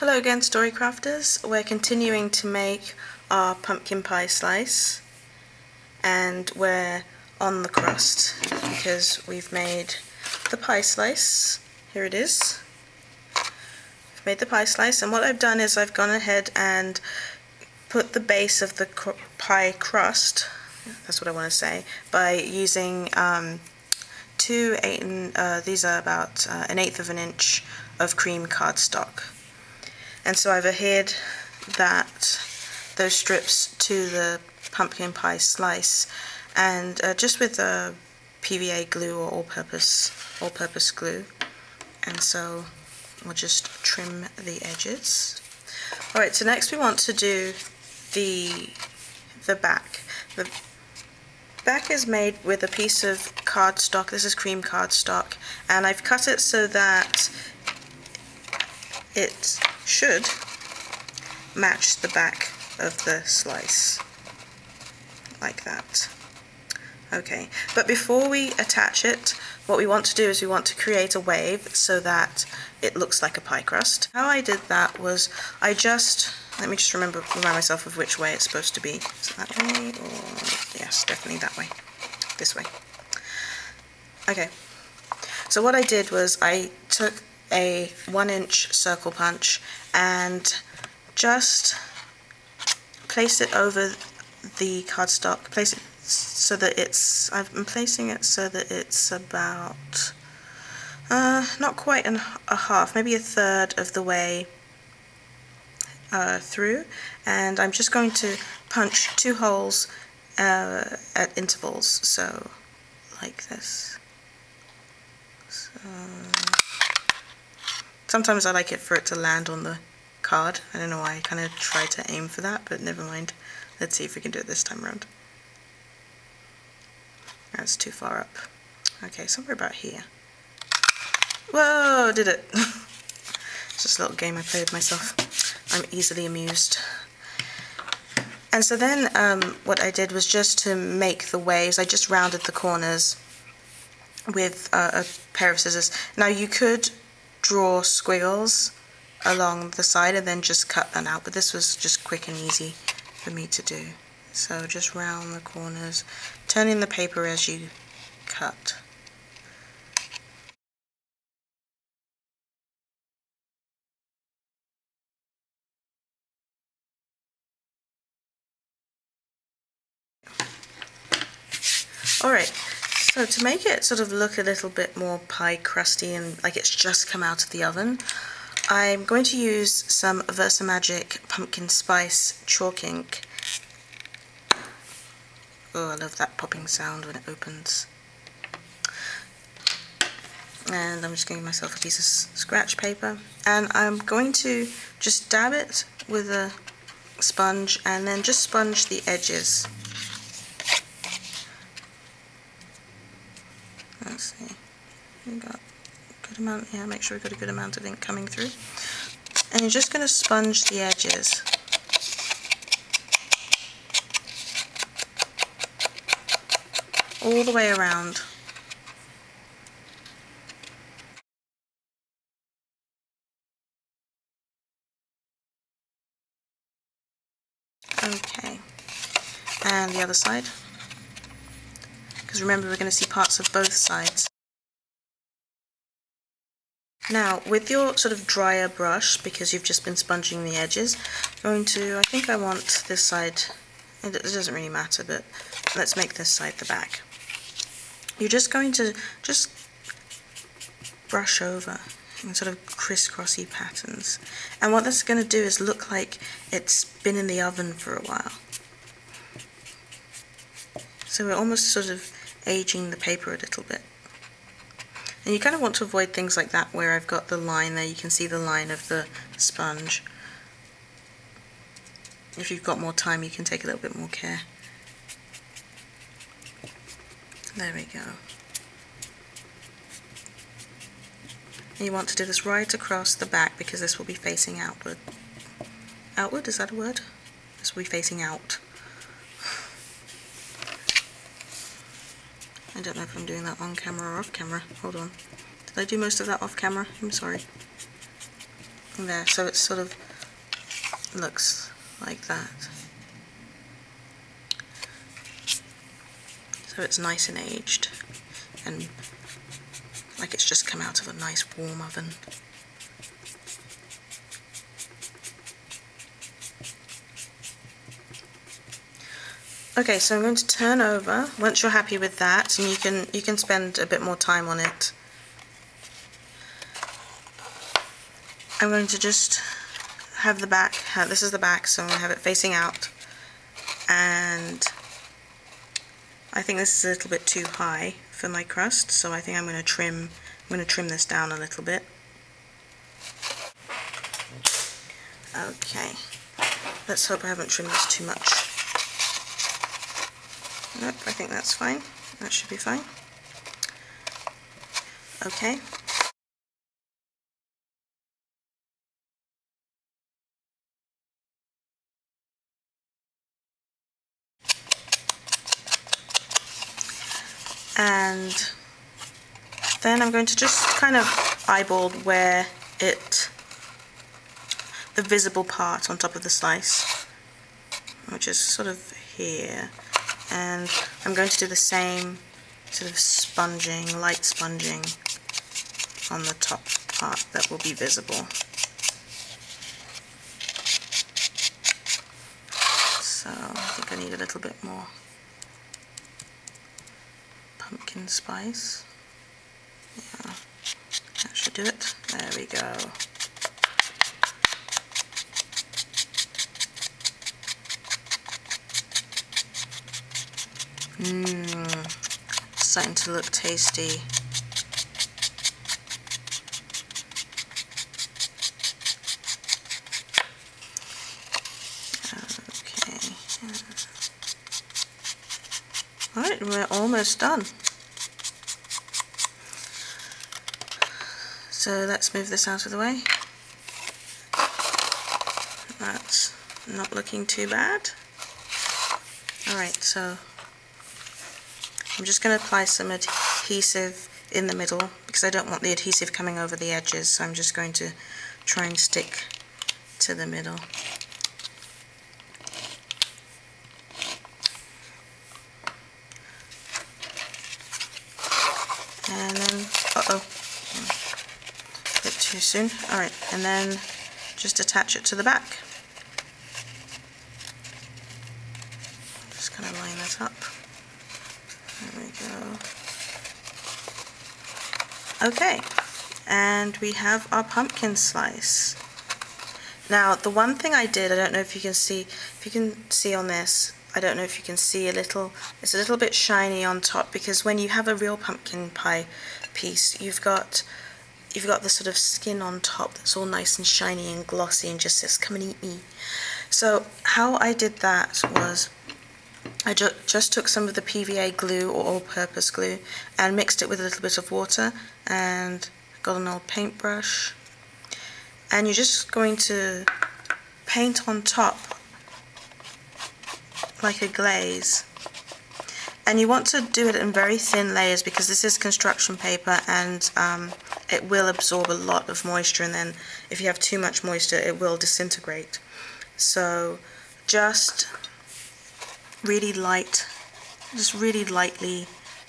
Hello again Storycrafters. We're continuing to make our pumpkin pie slice and we're on the crust because we've made the pie slice. Here it is. I've made the pie slice and what I've done is I've gone ahead and put the base of the cr pie crust, that's what I want to say, by using um, two eight and, uh, these are about uh, an eighth of an inch of cream cardstock and so I've adhered that those strips to the pumpkin pie slice and uh, just with a PVA glue or all-purpose all-purpose glue. And so we'll just trim the edges. Alright so next we want to do the the back. The back is made with a piece of cardstock. This is cream cardstock. And I've cut it so that it should match the back of the slice like that. Okay but before we attach it what we want to do is we want to create a wave so that it looks like a pie crust. How I did that was I just let me just remember remind myself of which way it's supposed to be. Is that way or yes definitely that way this way. Okay so what I did was I took a one inch circle punch and just place it over the cardstock, place it so that it's, I'm placing it so that it's about, uh, not quite an, a half, maybe a third of the way uh, through and I'm just going to punch two holes uh, at intervals, so like this. So, Sometimes I like it for it to land on the card. I don't know why I kind of try to aim for that, but never mind. Let's see if we can do it this time around. That's too far up. Okay, somewhere about here. Whoa, did it. it's just a little game I play with myself. I'm easily amused. And so then um, what I did was just to make the waves, I just rounded the corners with uh, a pair of scissors. Now you could draw squiggles along the side and then just cut them out. But this was just quick and easy for me to do. So just round the corners turning the paper as you cut. Alright, so to make it sort of look a little bit more pie crusty and like it's just come out of the oven, I'm going to use some Versamagic Pumpkin Spice Chalk Ink. Oh, I love that popping sound when it opens. And I'm just giving myself a piece of scratch paper. And I'm going to just dab it with a sponge and then just sponge the edges. Let's see. We got a good amount, yeah, make sure we've got a good amount of ink coming through. And you're just going to sponge the edges. All the way around. Okay. And the other side because remember we're going to see parts of both sides. Now, with your sort of drier brush, because you've just been sponging the edges, I'm going to, I think I want this side, it doesn't really matter, but let's make this side the back. You're just going to just brush over in sort of crisscrossy patterns. And what this is going to do is look like it's been in the oven for a while. So we're almost sort of aging the paper a little bit. And you kind of want to avoid things like that where I've got the line there, you can see the line of the sponge. If you've got more time you can take a little bit more care. There we go. You want to do this right across the back because this will be facing outward. Outward, is that a word? This will be facing out. I don't know if I'm doing that on camera or off camera. Hold on. Did I do most of that off camera? I'm sorry. there so it sort of looks like that so it's nice and aged and like it's just come out of a nice warm oven okay so I'm going to turn over once you're happy with that and you can you can spend a bit more time on it I'm going to just have the back, this is the back, so I'm going to have it facing out, and I think this is a little bit too high for my crust, so I think I'm going to trim, I'm going to trim this down a little bit. Okay, let's hope I haven't trimmed this too much. Nope, I think that's fine, that should be fine. Okay, and then I'm going to just kind of eyeball where it, the visible part on top of the slice, which is sort of here, and I'm going to do the same sort of sponging, light sponging on the top part that will be visible. So I think I need a little bit more pumpkin spice. Yeah, that should do it. There we go. Mmm, starting to look tasty. Okay. Alright, we're almost done. So let's move this out of the way. That's not looking too bad. Alright, so I'm just going to apply some adhesive in the middle because I don't want the adhesive coming over the edges, so I'm just going to try and stick to the middle. And then, uh-oh, too soon. Alright, and then just attach it to the back. Just kind of line that up. There we go. Okay, and we have our pumpkin slice. Now, the one thing I did, I don't know if you can see, if you can see on this, I don't know if you can see a little, it's a little bit shiny on top because when you have a real pumpkin pie piece, you've got you've got the sort of skin on top that's all nice and shiny and glossy and just says come and eat me so how I did that was I ju just took some of the PVA glue or all-purpose glue and mixed it with a little bit of water and got an old paintbrush and you're just going to paint on top like a glaze and you want to do it in very thin layers because this is construction paper and um, it will absorb a lot of moisture and then if you have too much moisture it will disintegrate. So just really light, just really lightly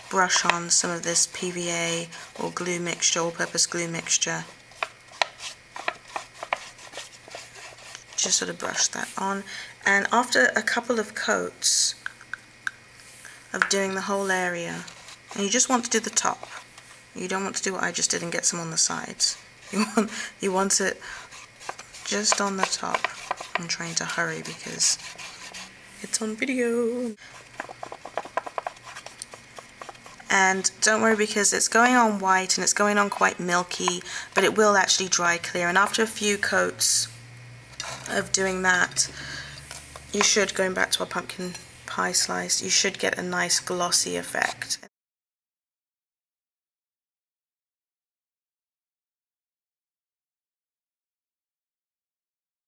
brush on some of this PVA or glue mixture, all-purpose glue mixture. Just sort of brush that on and after a couple of coats of doing the whole area and you just want to do the top you don't want to do what I just did and get some on the sides. You want, you want it just on the top. I'm trying to hurry because it's on video. And don't worry because it's going on white and it's going on quite milky, but it will actually dry clear. And after a few coats of doing that, you should, going back to our pumpkin pie slice, you should get a nice glossy effect.